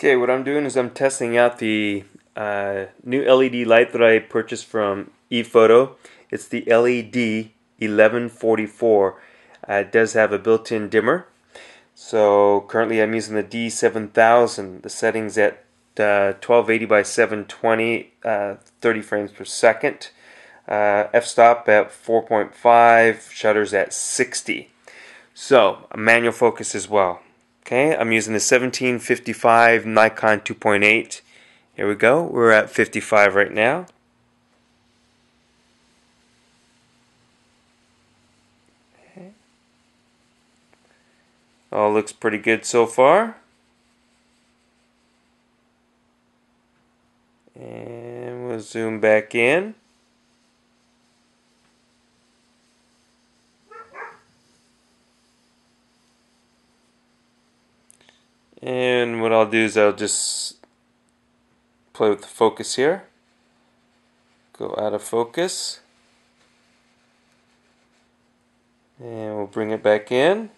Okay, what I'm doing is I'm testing out the uh, new LED light that I purchased from ePhoto. It's the LED 1144. Uh, it does have a built-in dimmer. So currently I'm using the D7000. The settings at uh, 1280 by 720, uh, 30 frames per second. Uh, f-stop at 4.5, shutters at 60. So, a manual focus as well. Okay, I'm using the 1755 Nikon 2.8. Here we go. We're at 55 right now. Okay. All looks pretty good so far. And we'll zoom back in. And what I'll do is I'll just play with the focus here. Go out of focus. And we'll bring it back in.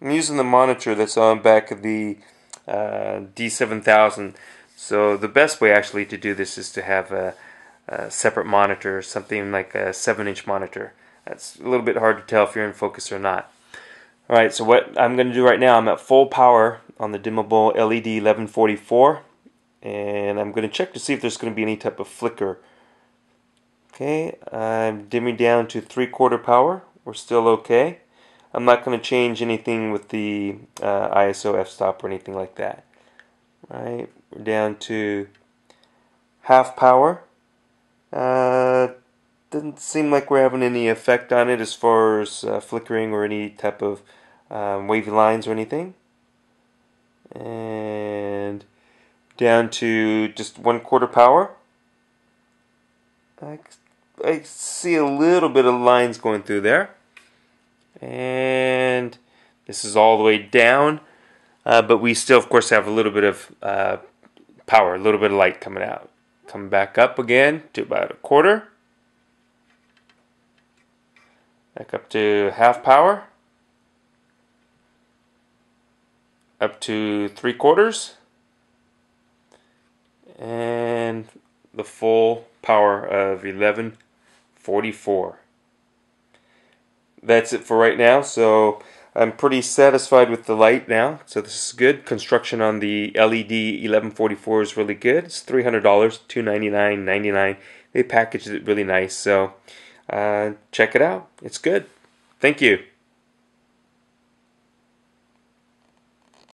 I'm using the monitor that's on back of the uh, D7000. So the best way actually to do this is to have a separate monitor, something like a 7 inch monitor. That's a little bit hard to tell if you're in focus or not. Alright, so what I'm going to do right now, I'm at full power on the dimmable LED 1144 and I'm going to check to see if there's going to be any type of flicker. Okay, I'm dimming down to 3 quarter power. We're still okay. I'm not going to change anything with the uh, ISO f-stop or anything like that. Right, we're down to half power. Uh, doesn't seem like we're having any effect on it as far as uh, flickering or any type of um, wavy lines or anything. And down to just one quarter power. I, I see a little bit of lines going through there. And this is all the way down. Uh, but we still, of course, have a little bit of uh, power, a little bit of light coming out. Come back up again to about a quarter. Back up to half power. Up to three quarters. And the full power of 1144. That's it for right now. So I'm pretty satisfied with the light now, so this is good. Construction on the LED 1144 is really good. It's $300, $299.99. They packaged it really nice, so uh, check it out. It's good. Thank you.